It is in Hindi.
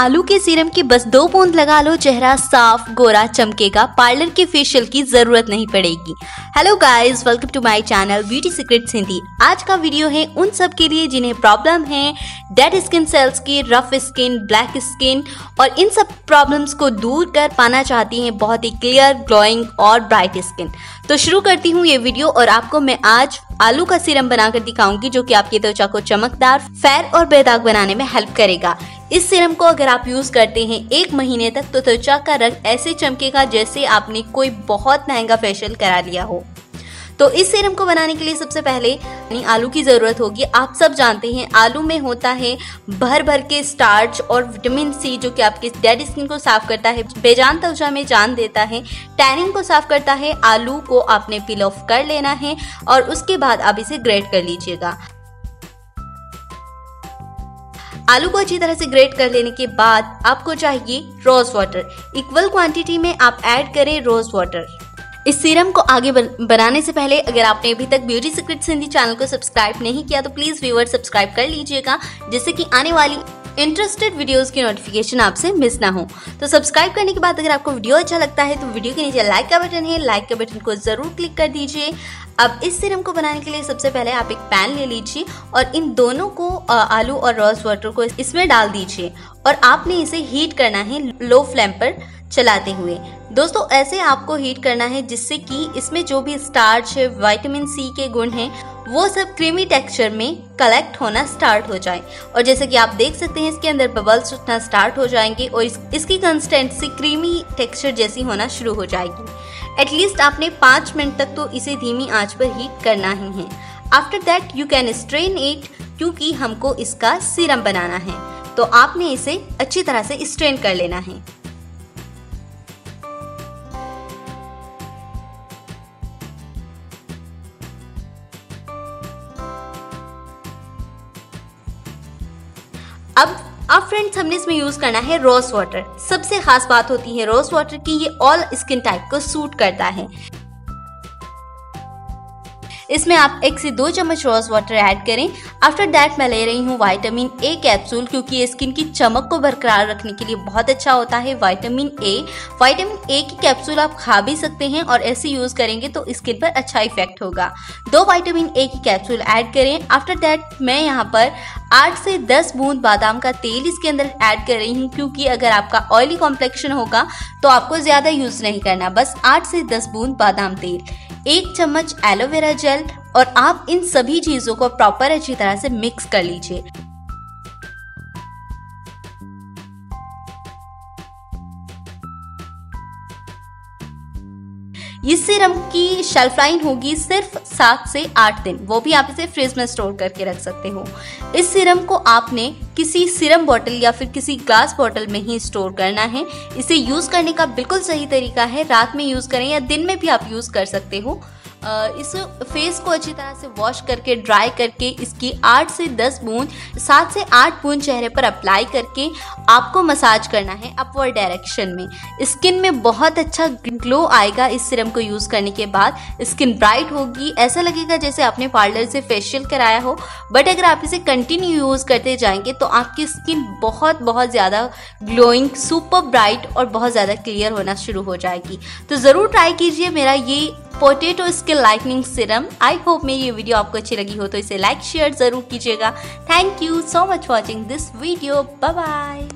आलू के सीरम की बस दो बूंद लगा लो, चेहरा साफ़, गोरा चमकेगा, पार्लर के फेशियल की ज़रूरत नहीं पड़ेगी। Hello guys welcome to my channel beauty secrets Hindi आज का वीडियो है उन सब के लिए जिन्हें प्रॉब्लम है डेड स्किन सेल्स की रफ स्किन ब्लैक स्किन और इन सब प्रॉब्लम्स को दूर कर पाना चाहती हैं बहुत ही क्लियर ग्लोइंग और ब्राइट स्किन तो शुरू करती हूँ ये वीडियो और आपको मैं आज आलू का सीरम बनाकर दिखाऊँगी जो कि आपकी त्वचा को चमकदार फैर और बेदाग बनाने में हेल्प करेगा। इस सीरम को अगर आप यूज़ करते हैं एक महीने तक तो त्वचा का रंग ऐसे चमकेगा जैसे आपने कोई बहुत महँगा फेशियल करा लिया हो। तो इस सीरम को बनाने के लिए सबसे पहले आलू की ज़रूरत होगी। आप सब जानते हैं, आलू में होता है भर भर के स्टार्च और विटामिन सी जो कि आपके डेड स्किन को साफ़ करता है। बेजान त्वचा में जान देता है टैनिंग को साफ़ करता है, आलू को आपने पिल ऑफ़ कर लेना है और उसके बाद आप इसे ग्रेट कर लीजिएगा। आलू को अच्छी तरह से ग्रेट कर लेने के बाद आपको चाहिए रोज वाटर इक्वल क्वांटिटी में आप ऐड करें रोज वाटर इस सीरम को आगे बनाने से पहले अगर आपने अभी तक ब्यूटी सीक्रेट्स हिंदी चैनल को सब्सक्राइब नहीं किया तो प्लीज़ व्यूवर सब्सक्राइब कर लीजिएगा, जिससे कि आने वाली इंटरेस्टेड वीडियोस की नोटिफिकेशन आपसे मिस ना हो। तो सब्सक्राइब करने के बाद अगर आपको वीडियो अच्छा लगता है तो वीडियो के नीचे लाइक का बटन है लाइक के बटन को ज़रूर क्लिक कर दीजिए। अब इस सिरम को बनाने के लिए सबसे पहले आप एक पैन ले लीजिए और इन दोनों को आलू और रोज वाटर को इसमें डाल दीजिए और आपने इसे हीट करना है लो फ्लेम पर चलाते हुए। दोस्तों ऐसे आपको हीट करना है जिससे कि इसमें जो भी स्टार्च है विटामिन सी के गुण हैं वो सब क्रीमी टेक्सचर में कलेक्ट होना स्टार्ट हो जाए। और जैसे कि आप देख सकते हैं इसके अंदर बबल्स उठना स्टार्ट हो जाएँगे और इस, इसकी कंसिस्टेंसी क्रीमी टेक्सचर जैसी होना शुरू हो जाएगी। एटलीस्ट आपने पाँच मिनट तक तो इसे धीमी आँच पर हीट करना ही है। After that you can strain it क्योंकि हमको इसका सीरम बनाना है। तो आपने इसे अच्छी तरह से स्ट्रेन कर लेना है। अब अब फ्रेंड्स हमने इसमें यूज़ करना है रोज वाटर सबसे खास बात होती है रोज वाटर की, ये ऑल स्किन टाइप को सूट करता है। इसमें आप एक से दो चम्मच रोज वाटर ऐड करें। आफ्टर दैट मैं ले रही हूँ वाइटामिन ए कैप्सूल क्योंकि ये स्किन की चमक को बरकरार रखने के लिए बहुत अच्छा होता है वाइटामिन ए वाइटामिन ए की कैप्सूल आप खा भी सकते हैं और ऐसे यूज़ करेंगे तो स्किन पर अच्छा इफ़ेक्ट होगा। दो वाइटामिन ए की कैप्सूल ऐड करें। आफ्टर दैट मैं यहाँ पर आठ से दस बूंद बादाम का तेल इसके अंदर ऐड कर रही हूँ, क्योंकि अगर आपका ऑयली कॉम्प्लेक्शन होगा तो आपको ज़्यादा यूज़ नहीं करना। बस आठ से दस बूंद बादाम तेल। एक चम्मच एलोवेरा जेल और आप इन सभी चीज़ों को प्रॉपर अच्छी तरह से मिक्स कर लीजिए। इस सिरम की शेल्फ लाइन होगी सिर्फ़ सात से आठ दिन। वो भी आप इसे फ्रिज में स्टोर करके रख सकते हो। इस सिरम को आपने किसी सिरम बॉटल या फिर किसी ग्लास बॉटल में ही स्टोर करना है। इसे यूज़ करने का बिल्कुल सही तरीका है। रात में यूज़ करें या दिन में भी आप यूज़ कर सकते हो। इस फेस को अच्छी तरह से वॉश करके ड्राई करके, इसकी आठ से दस बूंद, सात से आठ बूंद चेहरे पर अप्लाई करके आपको मसाज करना है अपवर्ड डायरेक्शन में। स्किन में बहुत अच्छा ग्लो आएगा इस सिरम को यूज़ करने के बाद। स्किन ब्राइट होगी, ऐसा लगेगा जैसे आपने पार्लर से फेशियल कराया हो। बट अगर आप इसे कंटिन्यू यूज़ करते जाएँगे तो आपकी स्किन बहुत बहुत ज़्यादा ग्लोइंग सुपर ब्राइट और बहुत ज़्यादा क्लियर होना शुरू हो जाएगी। तो ज़रूर ट्राई कीजिए, मेरा ये potato skin lightening serum I hope मेरी ये वीडियो आपको अच्छी लगी हो तो इसे लाइक शेयर ज़रूर कीजिएगा. Thank you so much watching this video bye